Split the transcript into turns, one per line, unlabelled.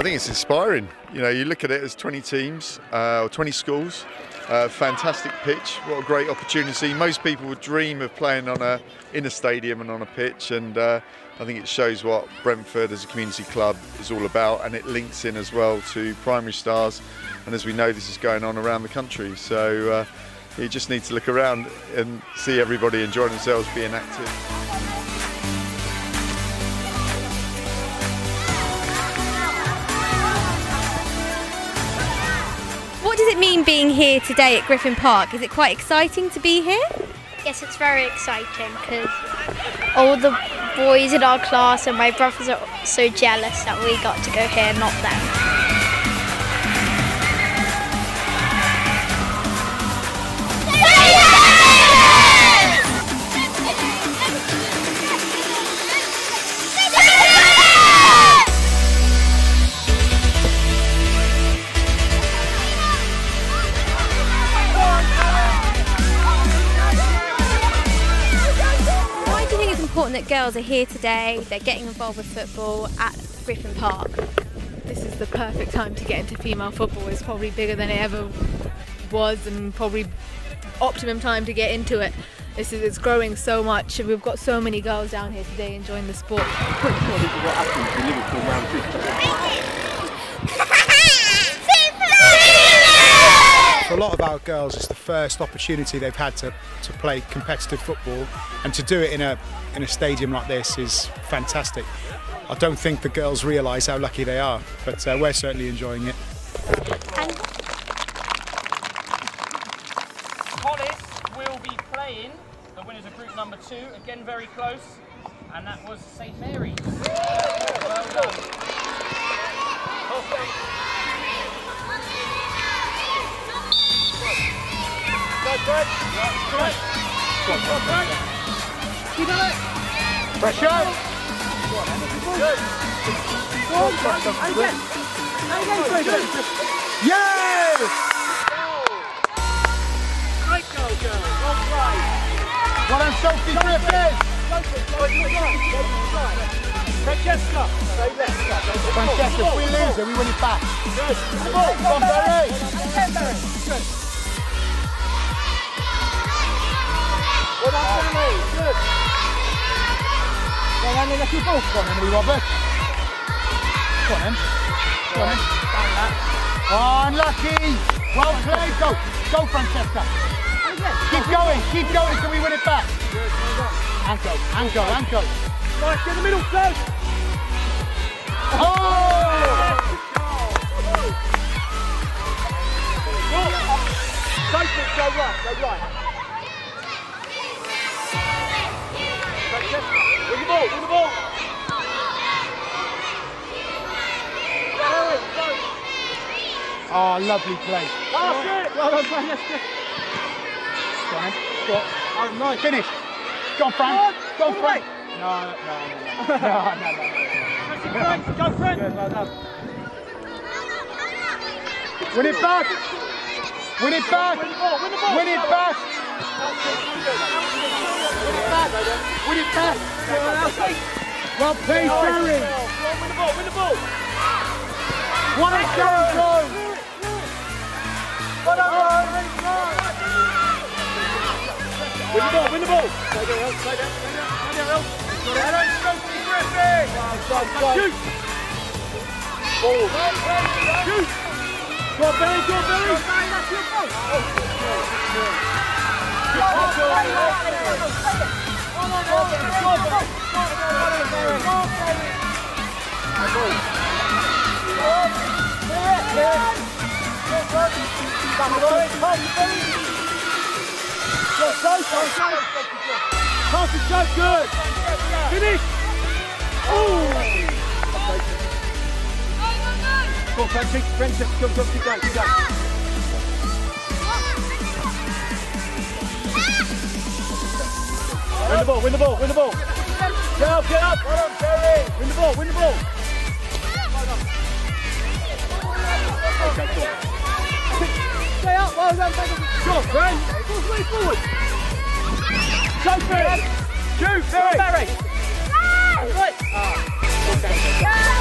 I think it's inspiring. You know, you look at it as 20 teams uh, or 20 schools. Uh, fantastic pitch. What a great opportunity. Most people would dream of playing on a in a stadium and on a pitch, and uh, I think it shows what Brentford as a community club is all about, and it links in as well to Primary Stars. And as we know, this is going on around the country. So uh, you just need to look around and see everybody enjoying themselves, being active.
Mean being here today at Griffin Park? Is it quite exciting to be here?
Yes, it's very exciting because all the boys in our class and my brothers are so jealous that we got to go here, not them.
Girls are here today? They're getting involved with football at Griffin Park.
this is the perfect time to get into female football. It's probably bigger than it ever was, and probably optimum time to get into it. This is it's growing so much, and we've got so many girls down here today enjoying the sport.
For a lot of our girls, it's the first opportunity they've had to, to play competitive football, and to do it in a in a stadium like this is fantastic. I don't think the girls realise how lucky they are, but uh, we're certainly enjoying it.
Hollis will be playing the winners of group number two. Again, very close. And that was St Mary's. Great goal, girls. Well played.
Well done, Sophie Griffin!
Francesca.
Francesca, if we lose her, we win it back.
Good.
Come on, Barry!
Good. Well done, Sammy. Good.
Well done, lucky ball. Come on, Emily. Come on, then. Come on. Oh, unlucky! Well played, go! Go, Francesca! Keep going, keep going until we win it back! And go, and go, and go!
In the middle, Flo.
Oh!
Sophie, go right, go right. Win the ball, win the ball.
Oh, lovely play.
It.
Well done, Francesca. Go on, then. Go on. Oh, nice. Finish. Go on, Fran. Go on, Fran. No, no, no, no. No, no, no,
go Frank.
Good, well done. Win it back! Win it back!
Win the ball, win the ball.
Win it back! Win it back! Well played, Barry!
Win the ball, win the ball.
One and go, go!
Well done, Win the ball, win the ball. Stay there, El. Stay there, stay there. Stay there, El. Hello, Sophie Griffin. Shoot. Ball. Shoot. Go on, Billy, go on, Billy. Ball. Pass it. Oh. Go, go, keep going, keep going. Win the ball, win the ball, win the ball. Get up, get up. Well done, Terry. Win the ball, win the ball. Stay up, well done, Benjamin. Sure, Ren. Full way forward. Sophie. Shoot, Barry. Barry. Right. Ah, okay.